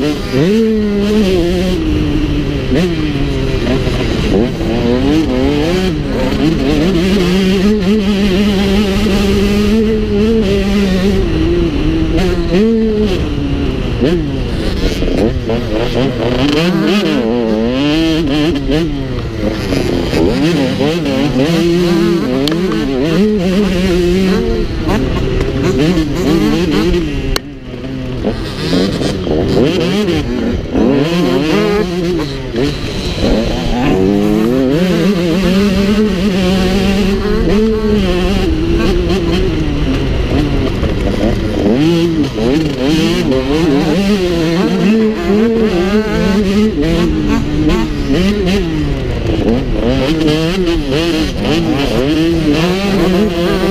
Mm-hmm.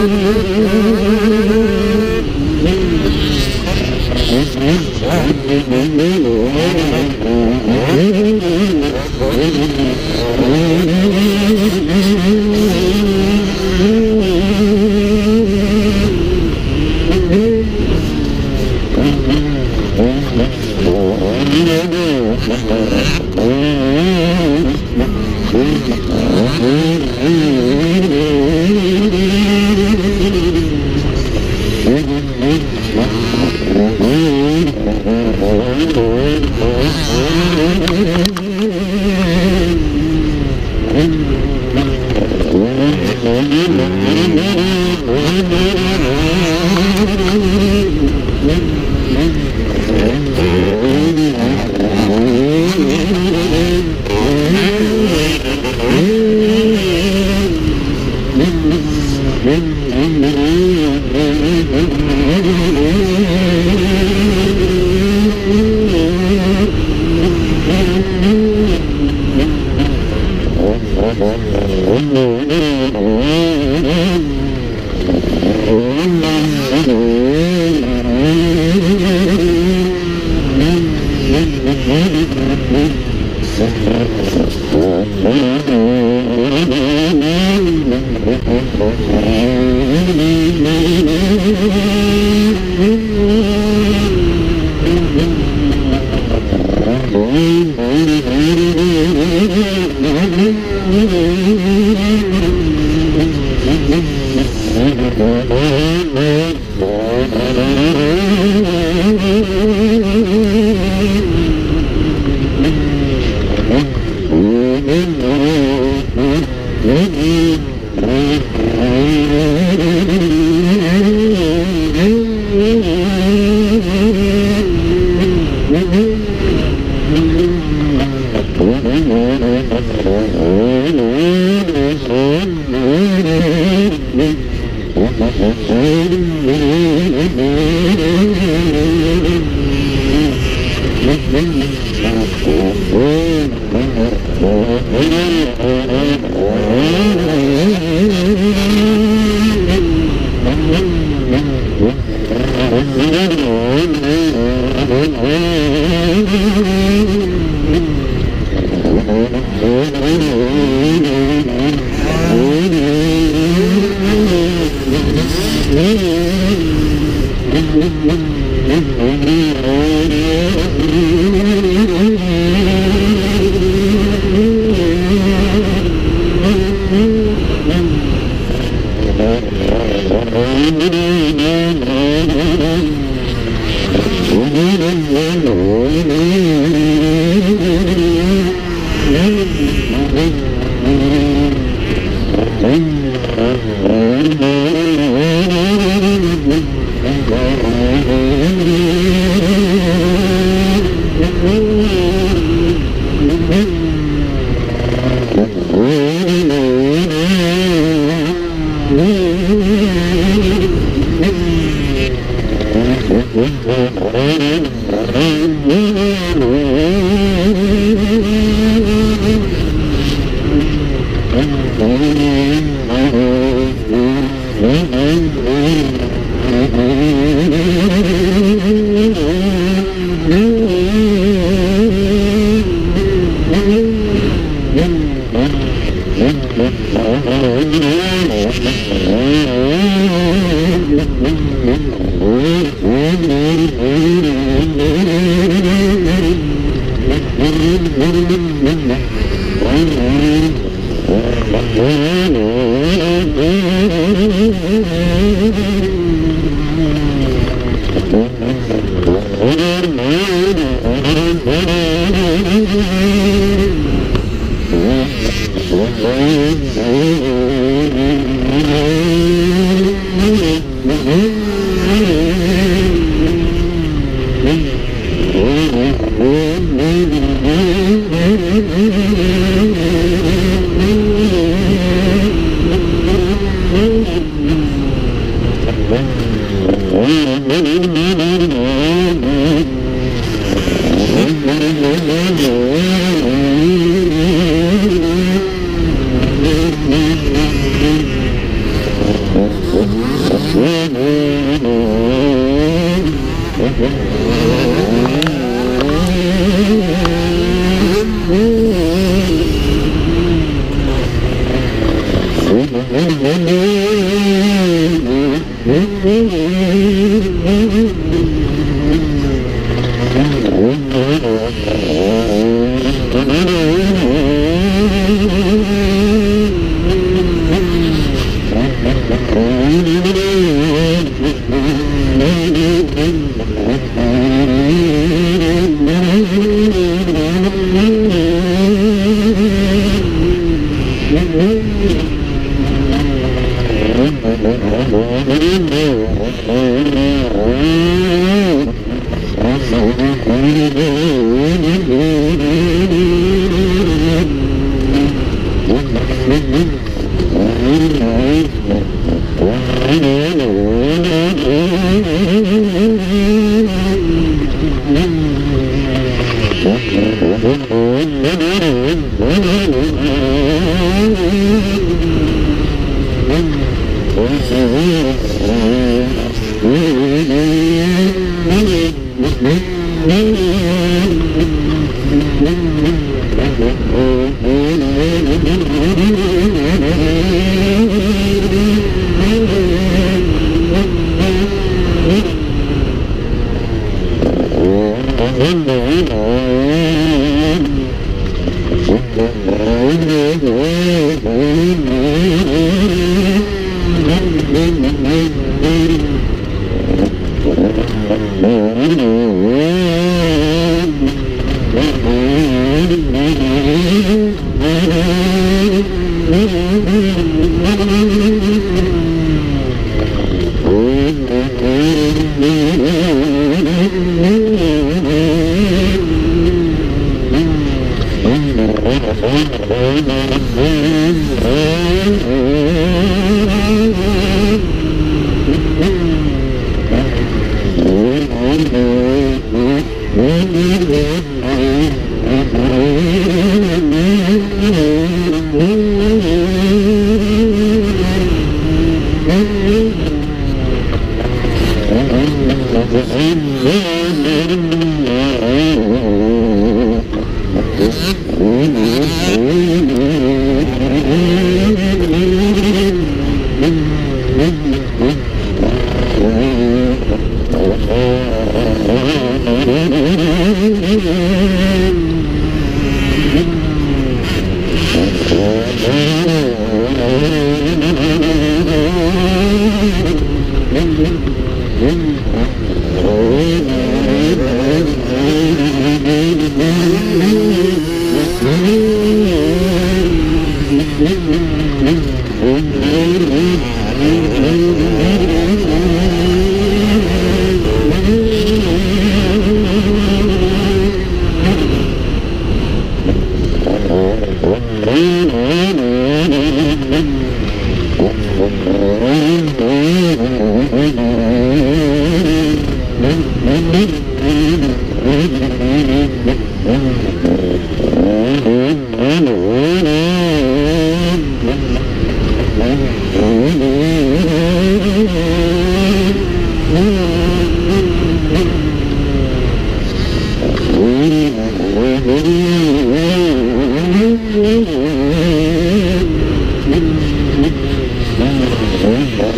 Música Oh, my God. Mm-hmm. Mm-hmm. Mm-hmm. Mm-hmm. Mm-hmm.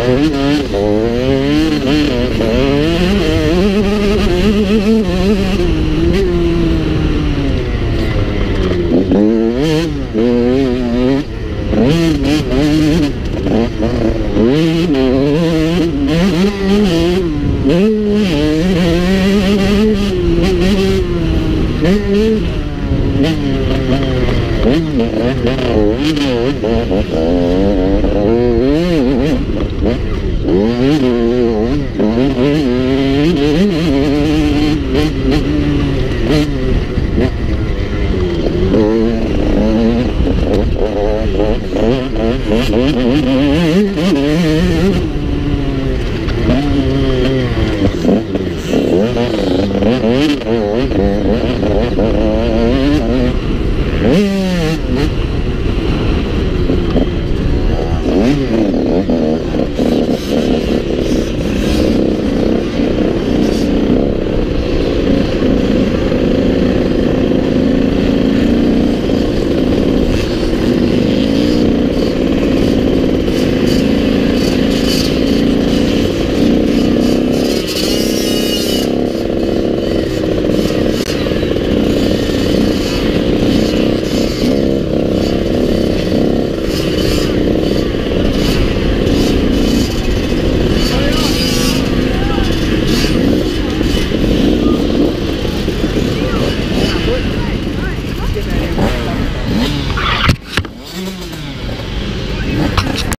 Mm-hmm. Mm-hmm.